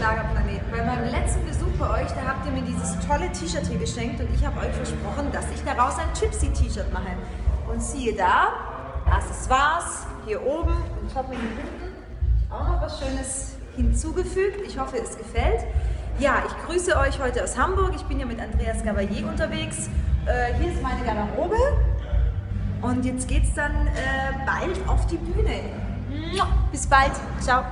Schlagerplaneten. Bei meinem letzten Besuch bei euch, da habt ihr mir dieses tolle T-Shirt hier geschenkt und ich habe euch versprochen, dass ich daraus ein Gypsy-T-Shirt mache. Und siehe da, Accessoires hier oben und ich habe mir hier hinten auch noch was Schönes hinzugefügt. Ich hoffe, es gefällt. Ja, ich grüße euch heute aus Hamburg. Ich bin ja mit Andreas Gavalier unterwegs. Äh, hier ist meine Garderobe. Und jetzt geht's dann äh, bald auf die Bühne. Bis bald. Ciao.